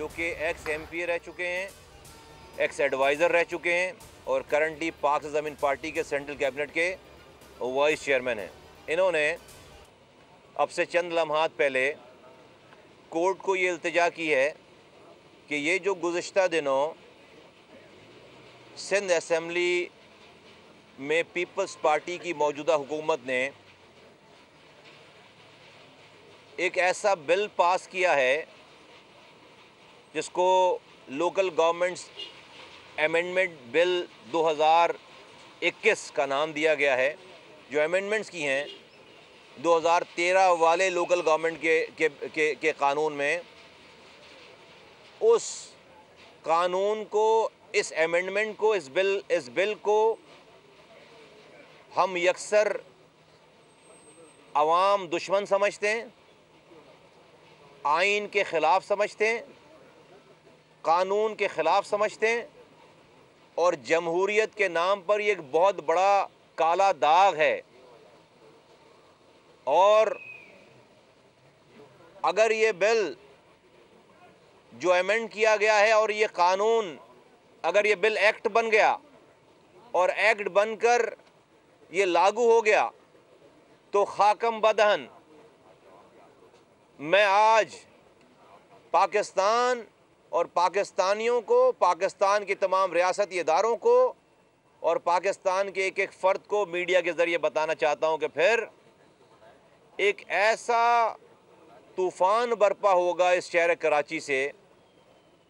जो कि x M रह चुके हैं एक्स एडवाइज़र रह चुके हैं और करंटली पाक ज़मीन पार्टी के सेंट्रल कैबिनेट के वाइस चेयरमैन हैं। इन्होंने अब से चंद लम्हात पहले कोर्ट को ये इल्तजा की है कि ये जो गुज्त दिनों सिंध असम्बली में पीपल्स पार्टी की मौजूदा हुकूमत ने एक ऐसा बिल पास किया है जिसको लोकल गवर्नमेंट्स अमेंडमेंट बिल 2021 का नाम दिया गया है जो अमेंडमेंट्स की हैं 2013 वाले लोकल गवर्नमेंट के के के, के कानून में उस कानून को इस अमेंडमेंट को इस बिल इस बिल को हम यकसर आवाम दुश्मन समझते हैं आइन के ख़िलाफ़ समझते हैं कानून के ख़िलाफ़ समझते हैं और जमहूरीत के नाम पर ये एक बहुत बड़ा काला दाग है। और अगर ये बिल जो अमेंड किया गया है और ये कानून, अगर ये बिल एक्ट बन गया और एक्ट बनकर ये लागू हो गया तो खाकम बदहन, मैं आज पाकिस्तान और पाकिस्तानियों को, पाकिस्तान के तमाम रियासती इदारों को और पाकिस्तान के एक एक फ़र्द को मीडिया के ज़रिए बताना चाहता हूँ कि फिर एक ऐसा तूफ़ान बरपा होगा इस शहर कराची से,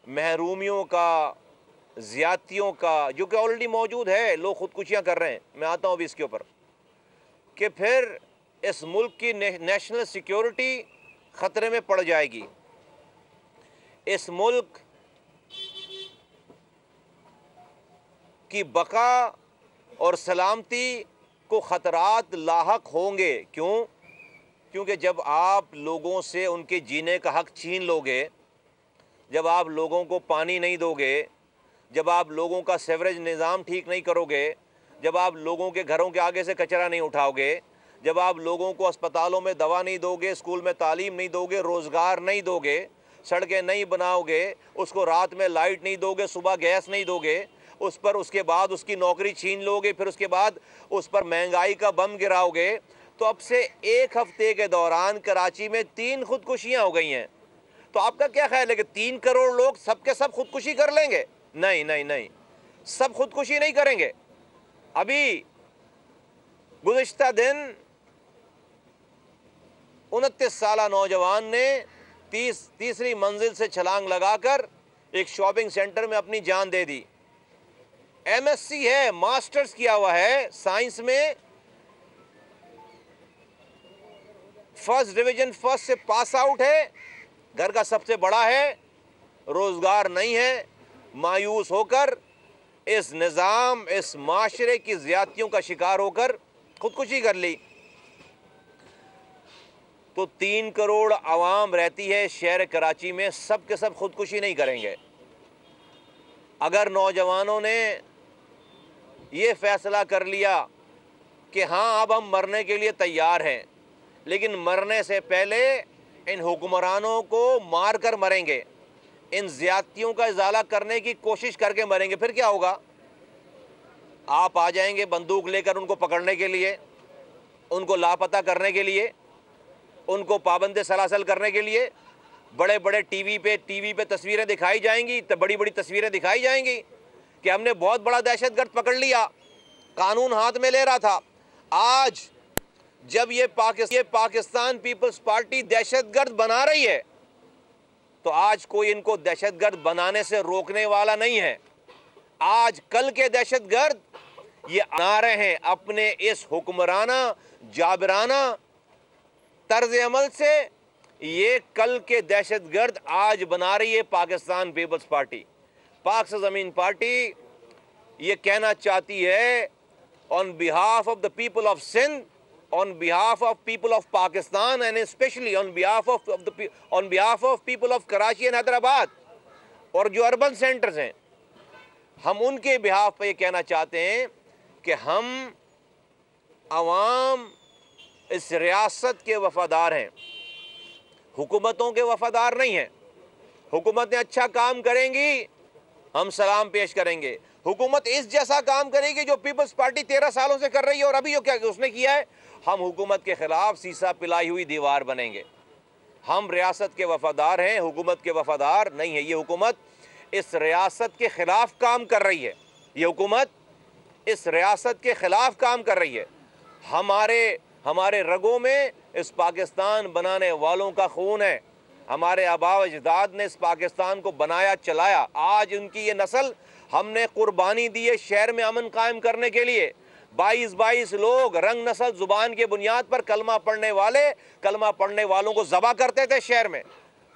महरूमियों का, ज़्यादतियों का, जो कि ऑलरेडी मौजूद है, लोग ख़ुदकुशियाँ कर रहे हैं। मैं आता हूँ अभी इसके ऊपर, कि फिर इस मुल्क की नेशनल सिक्योरिटी ख़तरे में पड़ जाएगी। इस मुल्क की बका और सलामती को ख़तरात लाक होंगे। क्यों? क्योंकि जब आप लोगों से उनके जीने का हक छीन लोगे, जब आप लोगों को पानी नहीं दोगे, जब आप लोगों का सेवरेज निज़ाम ठीक नहीं करोगे, जब आप लोगों के घरों के आगे से कचरा नहीं उठाओगे, जब आप लोगों को अस्पतालों में दवा नहीं दोगे, स्कूल में तालीम नहीं दोगे, रोज़गार नहीं दोगे सड़कें नहीं बनाओगे, उसको रात में लाइट नहीं दोगे, सुबह गैस नहीं दोगे, उस पर उसके बाद उसकी नौकरी छीन लोगे, फिर उसके बाद उस पर महँगाई का बम गिराओगे तो अब से एक हफ़्ते के दौरान कराची में तीन खुदकुशियाँ हो गई हैं। तो आपका क्या ख्याल है कि तीन करोड़ लोग सबके सब खुदकुशी कर लेंगे? नहीं नहीं नहीं। सब खुदकुशी नहीं करेंगे। अभी गुज्त दिन, उनतीस साल नौजवान ने तीस, तीसरी मंजिल से छलांग लगाकर एक शॉपिंग सेंटर में अपनी जान दे दी। एमएससी है, मास्टर्स किया हुआ है, साइंस में। फ़र्स्ट डिवीज़न फ़र्स्ट से पास आउट है, घर का सबसे बड़ा है, रोज़गार नहीं है, मायूस होकर, इस निज़ाम, इस माशरे की ज़्यादतियों का शिकार होकर खुदकुशी कर ली। तो तीन करोड़ आवाम रहती है शहर कराची में, सब के सब खुदकुशी नहीं करेंगे। अगर नौजवानों ने ये फ़ैसला कर लिया कि हाँ अब हम मरने के लिए तैयार हैं, लेकिन मरने से पहले इन हुक्मरानों को मार कर मरेंगे, इन ज्यादतियों का इजाला करने की कोशिश करके मरेंगे, फिर क्या होगा? आप आ जाएँगे बंदूक लेकर उनको पकड़ने के लिए, उनको लापता करने के लिए उनको पाबंद सलासल करने के लिए बड़े बड़े टीवी पे टीवी पे तस्वीरें दिखाई जाएँगी तो बड़ी बड़ी तस्वीरें दिखाई जाएँगी कि हमने बहुत बड़ा दहशतगर्द पकड़ लिया। कानून हाथ में ले रहा था। आज जब ये पाकिस्तान ये पाकिस्तान पीपल्स पार्टी दहशतगर्द बना रही है तो आज कोई इनको दहशतगर्द बनाने से रोकने वाला नहीं है। आज कल के दहशतगर्द ये आ रहे हैं अपने इस हुक्मराना, जाबराना तर्ज अमल से ये कल के दहशत गर्द आज बना रही है पाकिस्तान पीपल्स पार्टी। पाक से ज़मीन पार्टी ये कहना चाहती है on behalf of the people of Sindh of people of Pakistan and especially on behalf of, of the on behalf of people of Karachi and Hyderabad और जो अर्बन सेंटर्स हैं हम उनके बिहाफ पर ये कहना चाहते हैं कि हम आवाम इस रियासत के वफादार हैं। हुकूमतों के वफादार नहीं हैं। हुकूमत अच्छा काम करेंगी, हम सलाम पेश करेंगे। हुकूमत इस जैसा काम करेगी जो पीपल्स पार्टी तेरह सालों से कर रही है और अभी जो क्या उसने किया है, हम हुकूमत के खिलाफ सीसा पिलाई हुई दीवार बनेंगे। हम रियासत के वफादार हैं, हुकूमत के वफादार नहीं है। ये हुकूमत इस रियासत के ख़िलाफ़ काम कर रही है। ये हुकूमत इस रियासत के ख़िलाफ़ काम कर रही है। हमारे हमारे रगों में इस पाकिस्तान बनाने वालों का खून है। हमारे आबा अजदाद ने इस पाकिस्तान को बनाया, चलाया। आज उनकी ये नस्ल हमने कुर्बानी दी है शहर में अमन कायम करने के लिए। बाईस बाईस लोग रंग नस्ल ज़ुबान के बुनियाद पर कलमा पढ़ने वाले, कलमा पढ़ने वालों को जबा करते थे शहर में।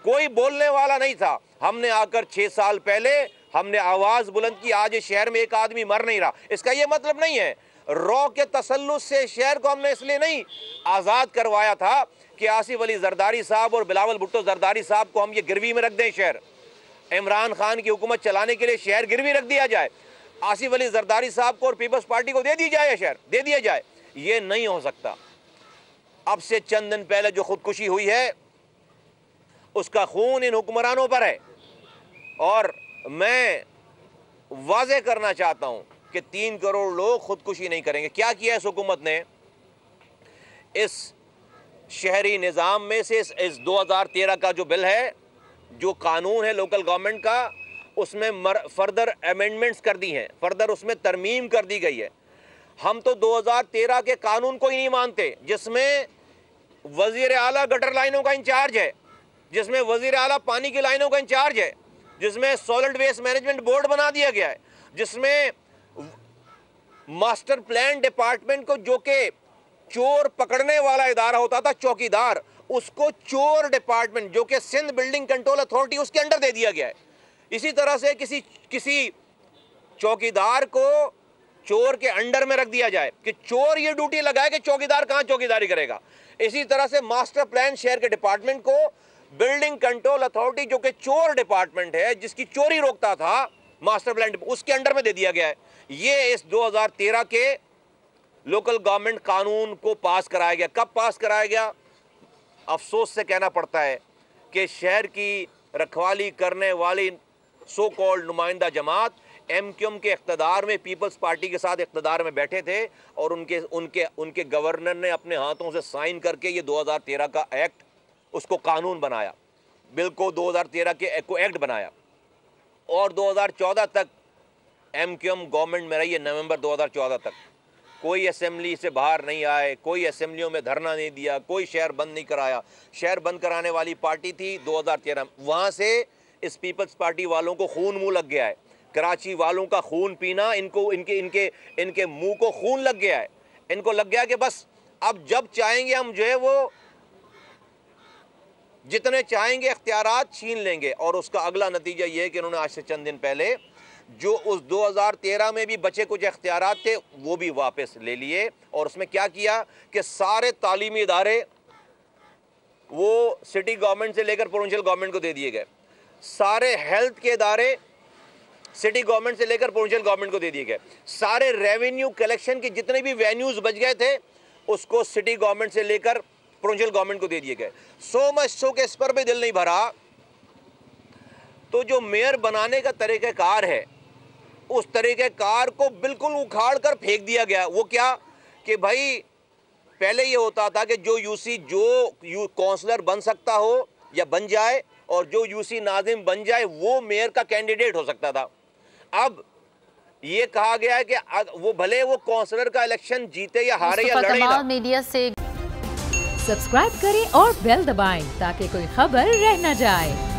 कोई बोलने वाला नहीं था। हमने आकर छह साल पहले हमने आवाज़ बुलंद की, आज शहर में एक आदमी मर नहीं रहा। इसका यह मतलब नहीं है रॉ के तसलुस से शहर को हमने इसलिए नहीं आज़ाद करवाया था कि आसिफ अली जरदारी साहब और बिलावल भुट्टो जरदारी साहब को हम ये गिरवी में रख दें शहर। इमरान खान की हुकूमत चलाने के लिए शहर गिरवी रख दिया जाए। आसिफ अली जरदारी साहब को और पीपल्स पार्टी को दे दी जाए शहर? दे दिया जाए। ये नहीं हो सकता। अब से चंद दिन पहले जो खुदकुशी हुई है, उसका खून इन हुक्मरानों पर है। और मैं वाजे करना चाहता हूँ कि तीन करोड़ लोग खुदकुशी नहीं करेंगे। क्या किया इस हुकूमत ने? इस शहरी निज़ाम में से इस, इस 2013 का जो बिल है जो कानून है लोकल गवर्नमेंट का उसमें मर, फर्दर अमेंडमेंट्स कर दी हैं। फर्दर उसमें तरमीम कर दी गई है। हम तो 2013 के कानून को ही नहीं मानते जिसमें वज़ीर आला गटर लाइनों का इंचार्ज है जिसमें वज़ीर आला पानी की लाइनों का इंचार्ज है जिसमें सॉलिड वेस्ट मैनेजमेंट बोर्ड बना दिया गया है जिसमें मास्टर प्लान डिपार्टमेंट को जो कि चोर पकड़ने वाला इदारा होता था, चौकीदार, उसको चोर डिपार्टमेंट, जो कि सिंध बिल्डिंग कंट्रोल अथॉरिटी, उसके अंडर दे दिया गया है। इसी तरह से किसी किसी चौकीदार को चोर के अंडर में रख दिया जाए कि चोर ये ड्यूटी लगाए कि चौकीदार कहाँ चौकीदारी करेगा। इसी तरह से मास्टर प्लान शहर के डिपार्टमेंट को बिल्डिंग कंट्रोल अथॉरिटी, जो कि चोर डिपार्टमेंट है, जिसकी चोरी रोकता था, मास्टर प्लान उसके अंडर में दे दिया गया है। ये इस 2013 के लोकल गवर्नमेंट कानून को पास कराया गया। कब पास कराया गया? अफसोस से कहना पड़ता है कि शहर की रखवाली करने वाली सो कॉल्ड नुमाइंदा जमात एम क्यू एम के इकतदार में पीपल्स पार्टी के साथ इकतदार में बैठे थे और उनके उनके उनके गवर्नर ने अपने हाथों से साइन करके ये 2013 का एक्ट उसको कानून बनाया। बिल को 2013 के को एक्ट बनाया। और 2014 तक एम क्यू एम गवर्नमेंट में रही है नवंबर 2014 तक। कोई असेंबली से बाहर नहीं आए, कोई असेंबलियों में धरना नहीं दिया, कोई शहर बंद नहीं कराया। शहर बंद कराने वाली पार्टी थी 2013 वहाँ से इस पीपल्स पार्टी वालों को खून मुँह लग गया है। कराची वालों का खून पीना, इनको, इनके इनके इनके मुँह को खून लग गया है। इनको लग गया कि बस, अब जब चाहेंगे हम जो है वो, जितने चाहेंगे अख्तियार छीन लेंगे। और उसका अगला नतीजा ये है कि उन्होंने आज से चंद दिन पहले जो उस 2013 में भी बचे कुछ अख्तियार थे, वो भी वापस ले लिए। और उसमें क्या किया कि सारे तालीमी इदारे वो सिटी गवर्नमेंट से लेकर प्रोविंशियल गवर्नमेंट को दे दिए गए। सारे हेल्थ के इदारे सिटी गवर्नमेंट से लेकर प्रोविंशियल गवर्नमेंट को दे दिए गए। सारे रेवेन्यू कलेक्शन के जितने भी वेन्यूज बच गए थे, उसको सिटी गवर्नमेंट से लेकर प्रोविंशियल गवर्नमेंट को दे दिए गए। सो मच, सो के इस पर भी दिल नहीं भरा। तो जो मेयर बनाने का तरीक़ाकार है उस तरीक़ाकार को बिल्कुल उखाड़ कर फेंक दिया गया। वो क्या? कि भाई पहले ये होता था कि जो यूसी जो यू काउंसलर बन सकता हो या बन जाए और जो यूसी नाजिम बन जाए वो मेयर का कैंडिडेट हो सकता था। अब ये कहा गया है कि वो भले वो काउंसलर का इलेक्शन जीते या हारे या लड़े ना। मीडिया से सब्सक्राइब करें और बेल दबाएँ ताकि कोई खबर रह न जाए।